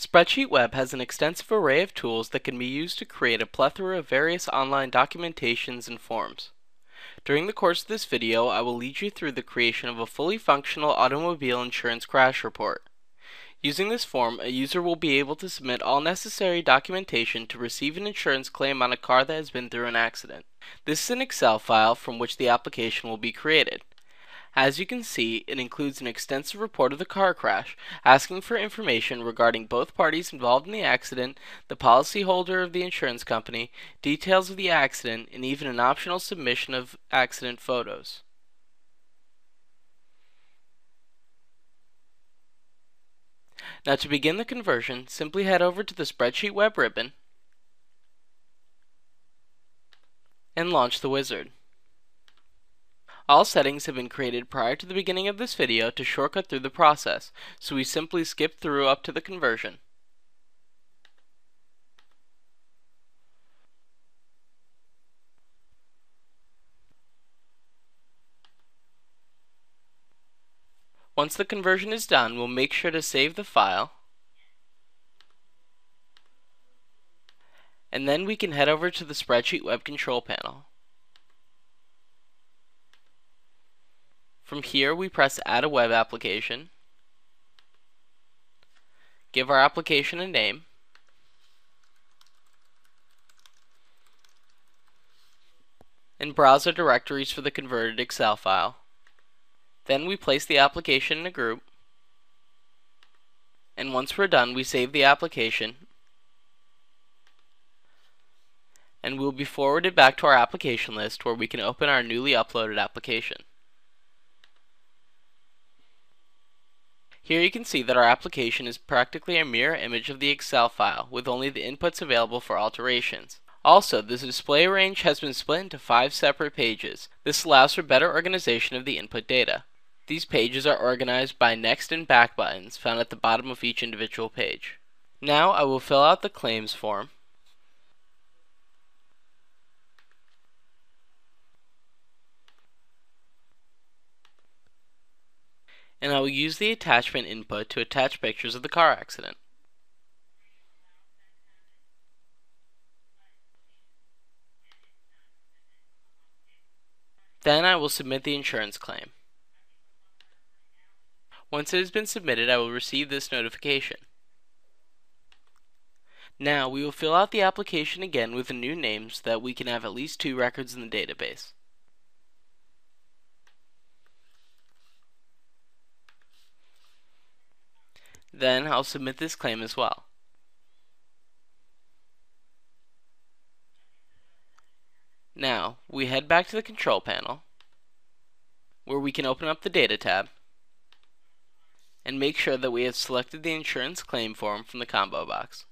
Spreadsheet Web has an extensive array of tools that can be used to create a plethora of various online documentations and forms. During the course of this video, I will lead you through the creation of a fully functional automobile insurance crash report. Using this form, a user will be able to submit all necessary documentation to receive an insurance claim on a car that has been through an accident. This is an Excel file from which the application will be created. As you can see, it includes an extensive report of the car crash, asking for information regarding both parties involved in the accident, the policyholder of the insurance company, details of the accident, and even an optional submission of accident photos. Now to begin the conversion, simply head over to the Spreadsheet Web ribbon and launch the wizard. All settings have been created prior to the beginning of this video to shortcut through the process, so we simply skip through up to the conversion. Once the conversion is done, we'll make sure to save the file. And then we can head over to the Spreadsheet Web Control Panel. From here, we press Add a Web Application, give our application a name, and browse our directories for the converted Excel file. Then we place the application in a group, and once we're done, we save the application, and we'll be forwarded back to our application list where we can open our newly uploaded application. Here you can see that our application is practically a mirror image of the Excel file with only the inputs available for alterations. Also, the display range has been split into five separate pages. This allows for better organization of the input data. These pages are organized by next and back buttons found at the bottom of each individual page. Now I will fill out the claims form and I will use the attachment input to attach pictures of the car accident. Then I will submit the insurance claim. Once it has been submitted, I will receive this notification. Now, we will fill out the application again with the new names so that we can have at least two records in the database. Then I'll submit this claim as well. Now, we head back to the control panel, where we can open up the Data tab, and make sure that we have selected the insurance claim form from the combo box.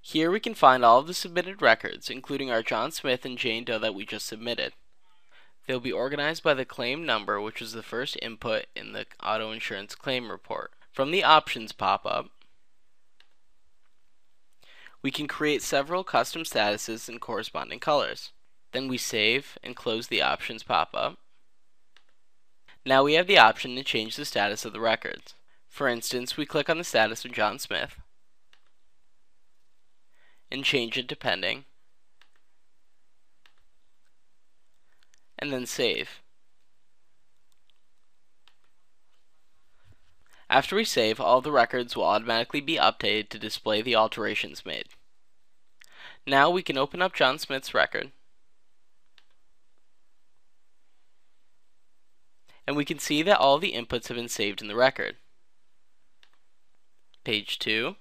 Here we can find all of the submitted records, including our John Smith and Jane Doe that we just submitted. They'll be organized by the claim number, which was the first input in the auto insurance claim report. From the options pop-up, we can create several custom statuses in corresponding colors. Then we save and close the options pop-up. Now we have the option to change the status of the records. For instance, we click on the status of John Smith and change it to pending, and then save. After we save, all the records will automatically be updated to display the alterations made. Now we can open up John Smith's record. And we can see that all the inputs have been saved in the record. Page 2,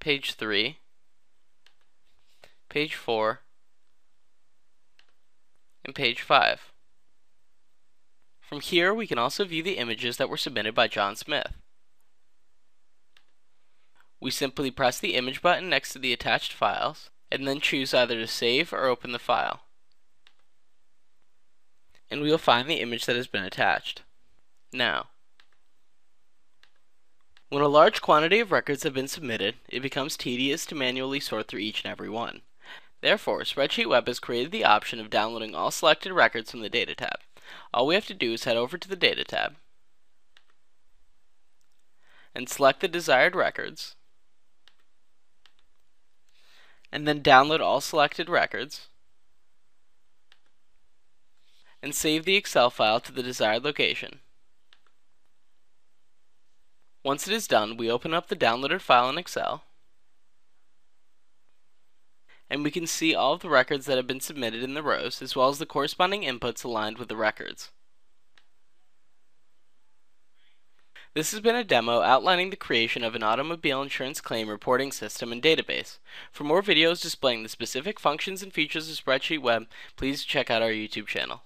page 3, page 4, and page 5. From here, we can also view the images that were submitted by John Smith. We simply press the image button next to the attached files, and then choose either to save or open the file. And we will find the image that has been attached. Now, when a large quantity of records have been submitted, it becomes tedious to manually sort through each and every one. Therefore, Spreadsheet Web has created the option of downloading all selected records from the Data tab. All we have to do is head over to the Data tab. and select the desired records, and then download all selected records, and save the Excel file to the desired location. Once it is done, we open up the downloaded file in Excel, and we can see all of the records that have been submitted in the rows, as well as the corresponding inputs aligned with the records. This has been a demo outlining the creation of an automobile insurance claim reporting system and database. For more videos displaying the specific functions and features of Spreadsheet Web, please check out our YouTube channel.